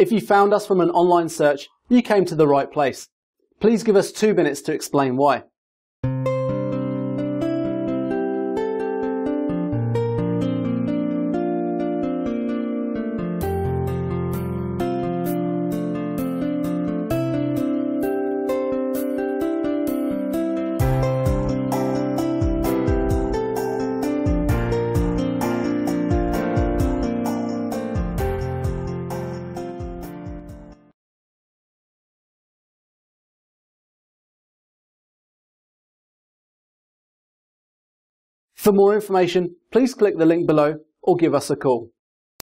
If you found us from an online search, you came to the right place. Please give us two minutes to explain why. For more information, please click the link below or give us a call.